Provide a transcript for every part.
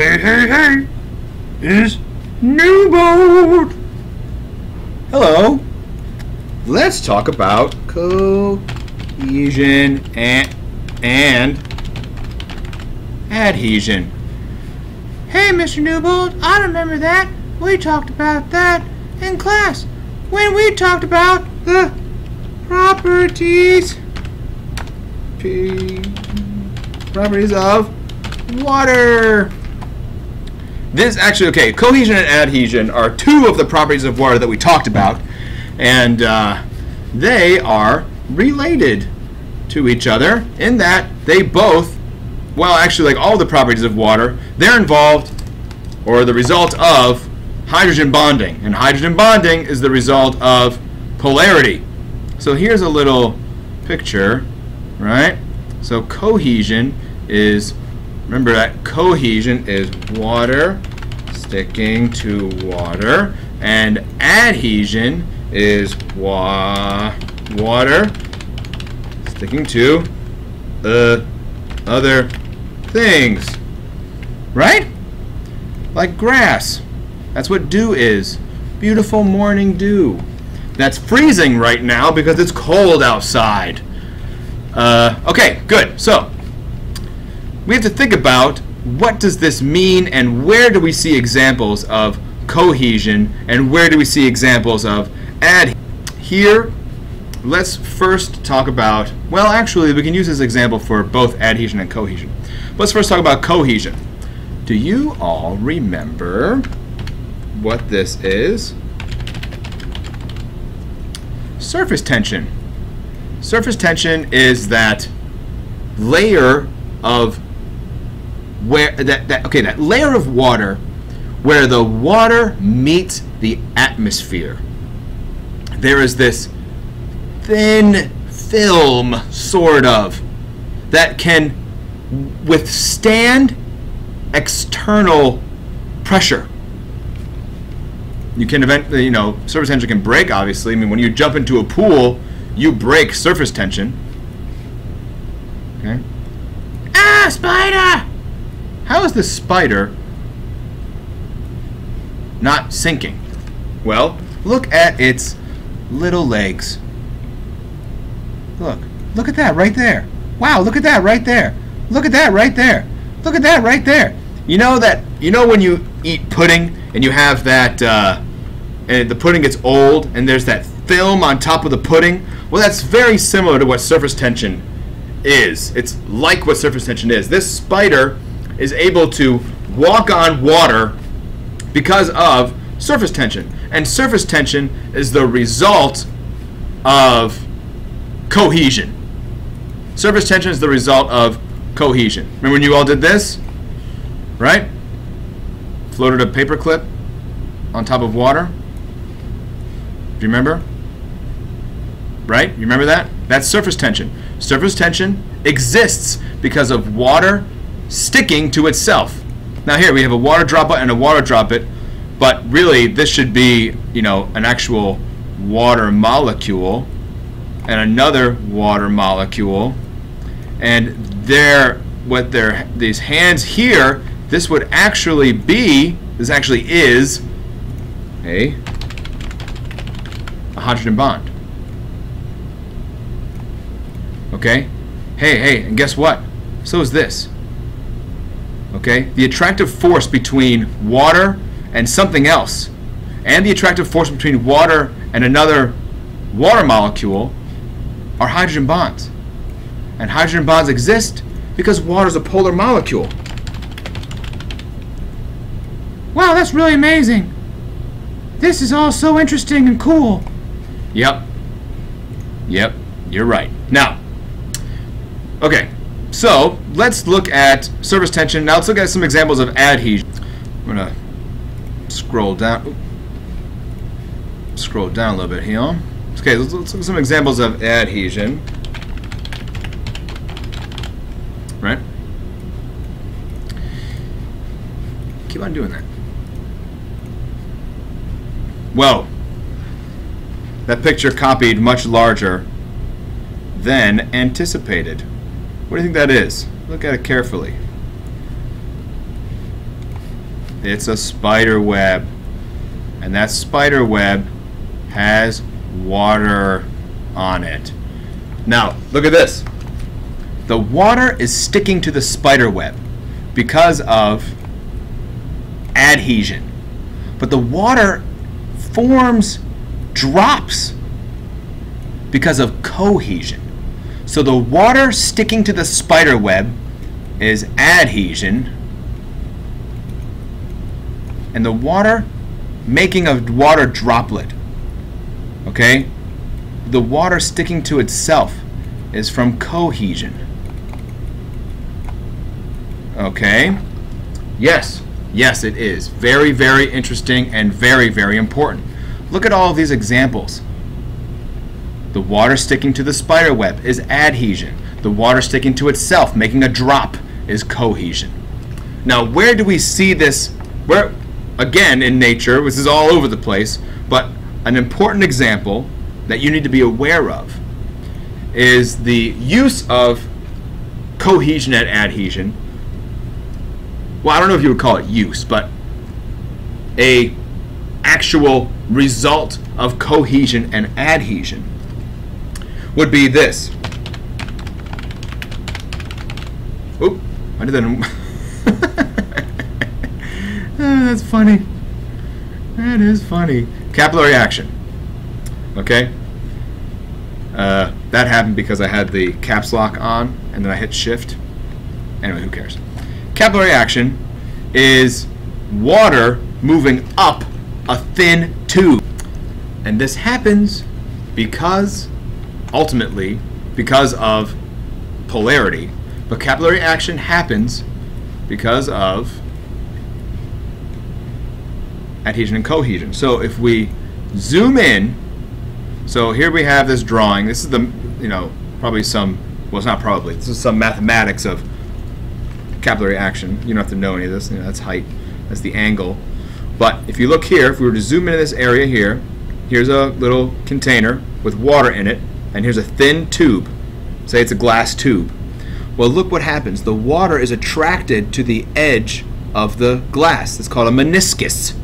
Hey, hey, hey! Is Newbold! Hello. Let's talk about cohesion and, and adhesion. Hey, Mr. Newbold, I remember that. We talked about that in class when we talked about the properties. P- properties of water. This actually okay. Cohesion and adhesion are two of the properties of water that we talked about, and uh, they are related to each other in that they both, well, actually, like all the properties of water, they're involved or the result of hydrogen bonding, and hydrogen bonding is the result of polarity. So here's a little picture, right? So cohesion is Remember that cohesion is water sticking to water, and adhesion is wa water sticking to uh, other things. Right? Like grass. That's what dew is. Beautiful morning dew. That's freezing right now because it's cold outside. Uh, okay, good. So, we have to think about what does this mean and where do we see examples of cohesion and where do we see examples of adhesion. Here, let's first talk about, well actually we can use this example for both adhesion and cohesion. Let's first talk about cohesion. Do you all remember what this is? Surface tension. Surface tension is that layer of where that, that okay that layer of water where the water meets the atmosphere. There is this thin film sort of that can withstand external pressure. You can event you know surface tension can break obviously. I mean when you jump into a pool you break surface tension. Okay. Ah, spider! How is the spider not sinking? Well, look at its little legs. Look. Look at that right there. Wow, look at that right there. Look at that right there. Look at that right there. You know that you know when you eat pudding and you have that uh, and the pudding gets old and there's that film on top of the pudding? Well, that's very similar to what surface tension is. It's like what surface tension is. This spider is able to walk on water because of surface tension. And surface tension is the result of cohesion. Surface tension is the result of cohesion. Remember when you all did this? Right? Floated a paper clip on top of water? Do you remember? Right? You remember that? That's surface tension. Surface tension exists because of water sticking to itself. Now here we have a water droplet and a water droplet, but really this should be, you know, an actual water molecule and another water molecule. And there, what their these hands here, this would actually be, this actually is a, a hydrogen bond. Okay? Hey, hey, and guess what? So is this. Okay? The attractive force between water and something else, and the attractive force between water and another water molecule, are hydrogen bonds. And hydrogen bonds exist because water is a polar molecule. Wow, that's really amazing. This is all so interesting and cool. Yep. Yep, you're right. Now, okay, so let's look at surface tension. Now let's look at some examples of adhesion. I'm gonna scroll down. Scroll down a little bit here. Okay, let's, look at some examples of adhesion. Right? Keep on doing that. Well, That picture copied much larger than anticipated. What do you think that is? Look at it carefully. It's a spider web. And that spider web has water on it. Now, look at this. The water is sticking to the spider web because of adhesion. But the water forms drops because of cohesion. So the water sticking to the spider web is adhesion, and the water making a water droplet. Okay? The water sticking to itself is from cohesion. Okay? Yes. Yes, it is. Very, very interesting and very, very important. Look at all of these examples. The water sticking to the spider web is adhesion. The water sticking to itself, making a drop, is cohesion. Now, where do we see this? Where, again, in nature, this is all over the place, but an important example that you need to be aware of is the use of cohesion and adhesion. Well, I don't know if you would call it use, but a actual result of cohesion and adhesion would be this. Oop, I did that. oh, that's funny. That is funny. Capillary action. Okay? Uh, that happened because I had the caps lock on and then I hit shift. Anyway, who cares? Capillary action is water moving up a thin tube. And this happens because, ultimately, because of polarity. But capillary action happens because of adhesion and cohesion. So if we zoom in, so here we have this drawing. This is the, you know, probably some, well, it's not probably, this is some mathematics of capillary action. You don't have to know any of this. You know, that's height. That's the angle. But if you look here, if we were to zoom into this area here, here's a little container with water in it, and here's a thin tube. Say it's a glass tube. Well, look what happens. The water is attracted to the edge of the glass. It's called a meniscus.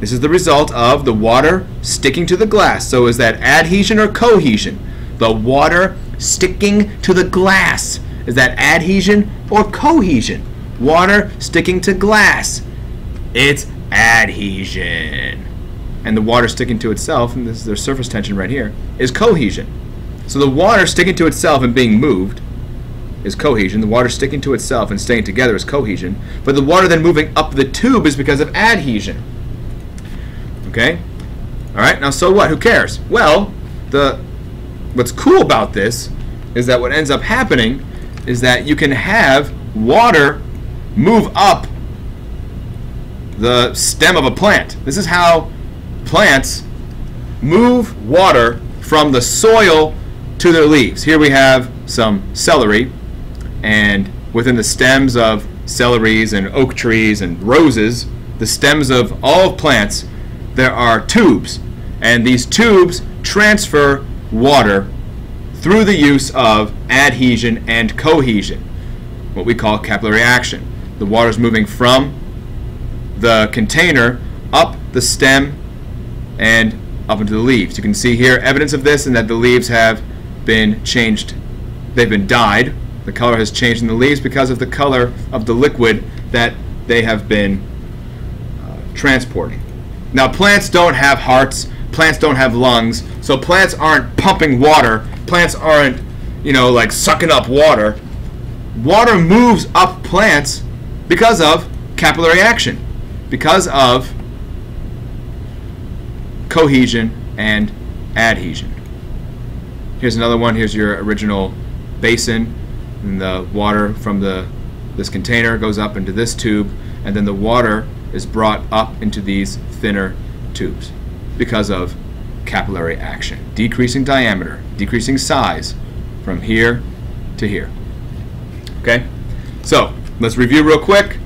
This is the result of the water sticking to the glass. So is that adhesion or cohesion? The water sticking to the glass. Is that adhesion or cohesion? Water sticking to glass. It's adhesion. And the water sticking to itself, and this is their surface tension right here, is cohesion. So the water sticking to itself and being moved is cohesion. The water sticking to itself and staying together is cohesion. But the water then moving up the tube is because of adhesion. Okay? Alright, now so what? Who cares? Well, the what's cool about this is that what ends up happening is that you can have water move up the stem of a plant. This is how plants move water from the soil to their leaves. Here we have some celery, and within the stems of celeries and oak trees and roses, the stems of all plants, there are tubes. And these tubes transfer water through the use of adhesion and cohesion, what we call capillary action. The water is moving from the container up the stem and up into the leaves. You can see here evidence of this and that the leaves have been changed. They've been dyed. The color has changed in the leaves because of the color of the liquid that they have been uh, transporting. Now plants don't have hearts, plants don't have lungs, so plants aren't pumping water, plants aren't, you know, like sucking up water. Water moves up plants because of capillary action, because of cohesion and adhesion. Here's another one. Here's your original basin, and the water from the this container goes up into this tube, and then the water is brought up into these thinner tubes because of capillary action, decreasing diameter, decreasing size from here to here. Okay, so let's review real quick.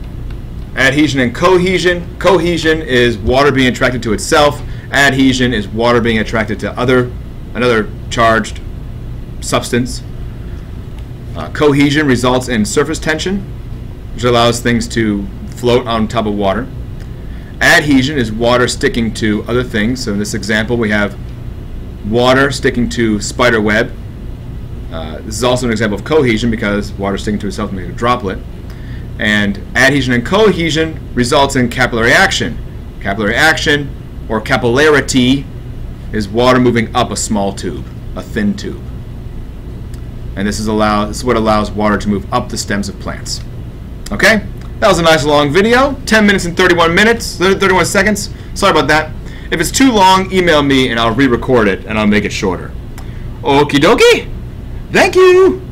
Adhesion and cohesion. Cohesion is water being attracted to itself. Adhesion is water being attracted to other another charged substance. Uh, cohesion results in surface tension, which allows things to float on top of water. Adhesion is water sticking to other things. So in this example, we have water sticking to spider web. Uh, this is also an example of cohesion because water sticking to itself makes a droplet. And adhesion and cohesion results in capillary action. Capillary action, or capillarity, is water moving up a small tube, a thin tube. And this is, allow, this is what allows water to move up the stems of plants. Okay? That was a nice long video. 10 minutes and 31 minutes, 31 seconds. Sorry about that. If it's too long, email me and I'll re-record it and I'll make it shorter. Okie dokie. Thank you.